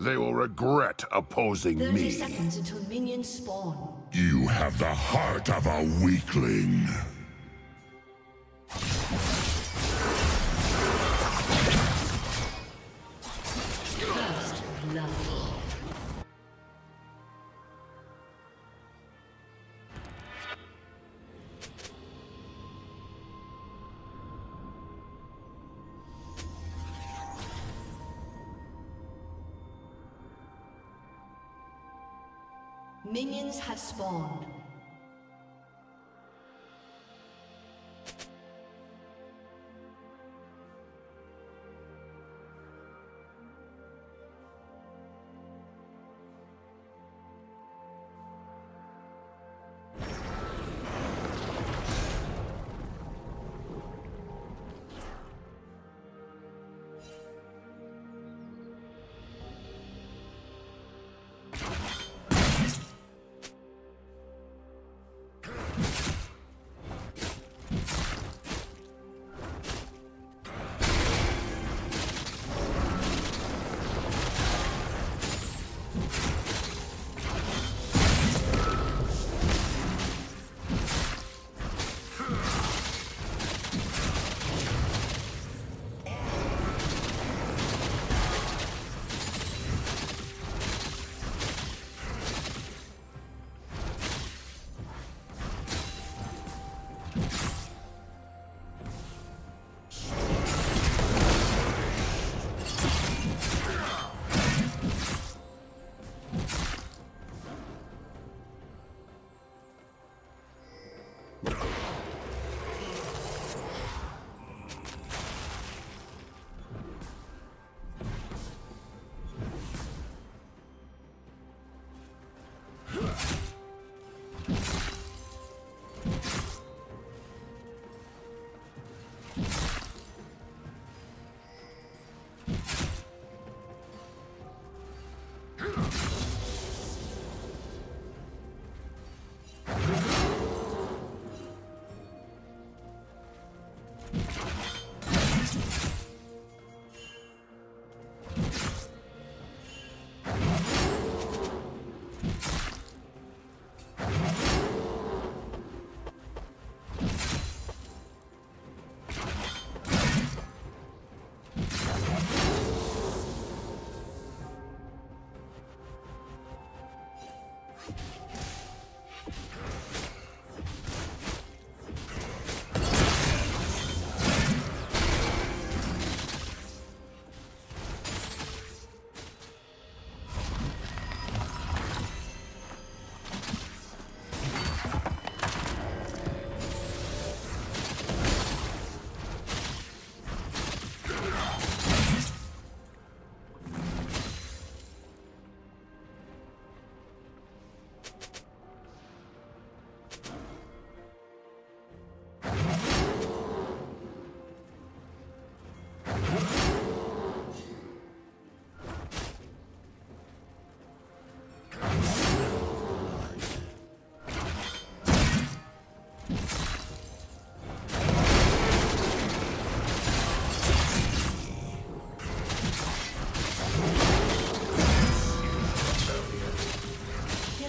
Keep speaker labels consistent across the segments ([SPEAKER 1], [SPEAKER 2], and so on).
[SPEAKER 1] They will regret opposing
[SPEAKER 2] 30
[SPEAKER 1] me.
[SPEAKER 2] seconds until minions spawn.
[SPEAKER 1] You have the heart of a weakling.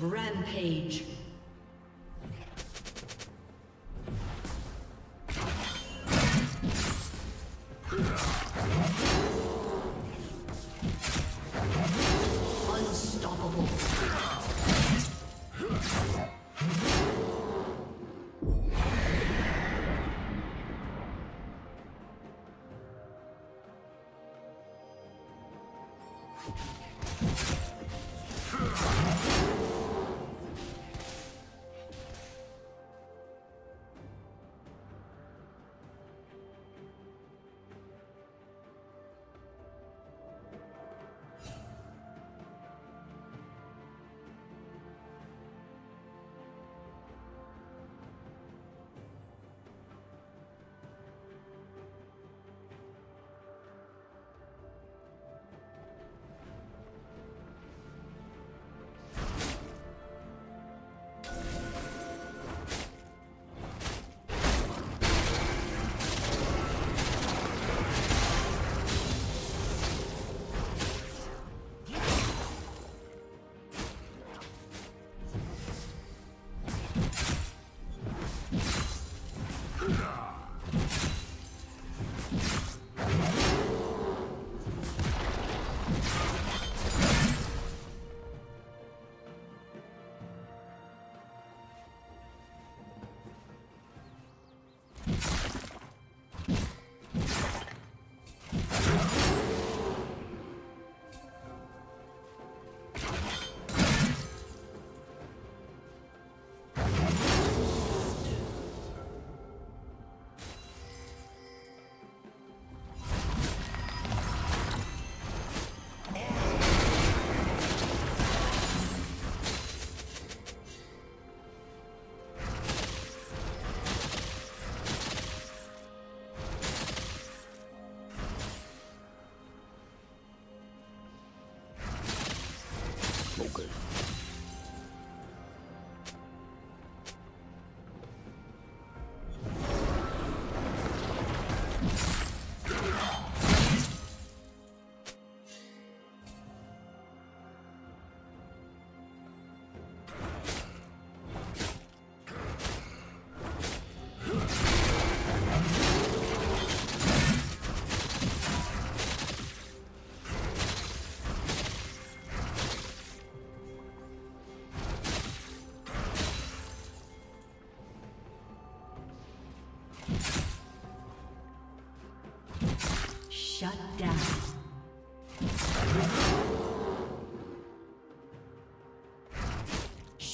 [SPEAKER 2] Rampage.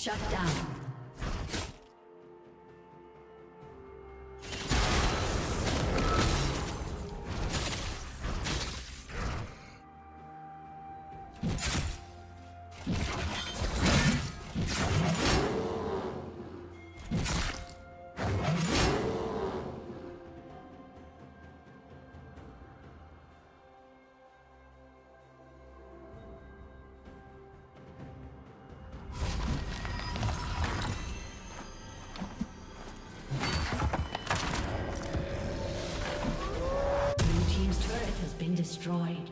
[SPEAKER 2] Shut down. Destroyed.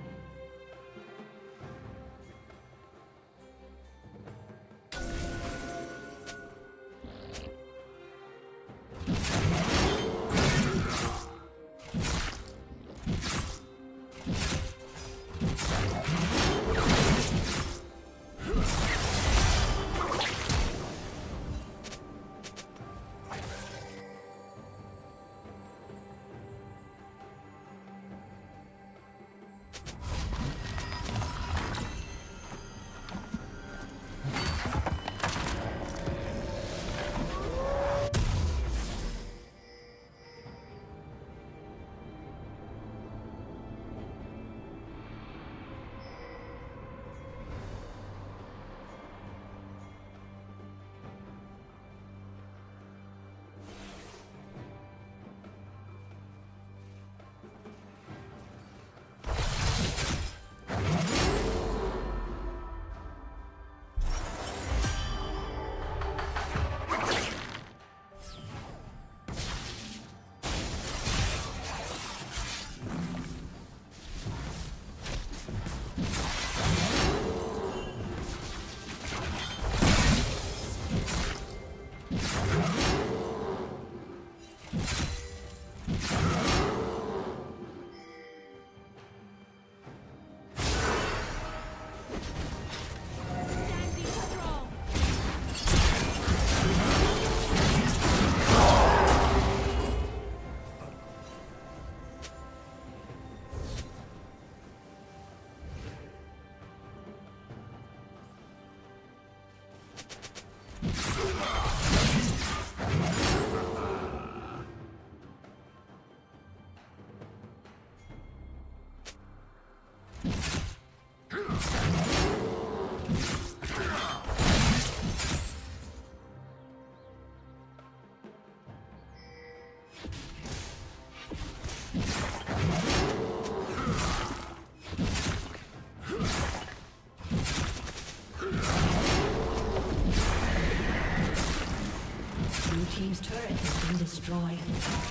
[SPEAKER 2] Destroyed.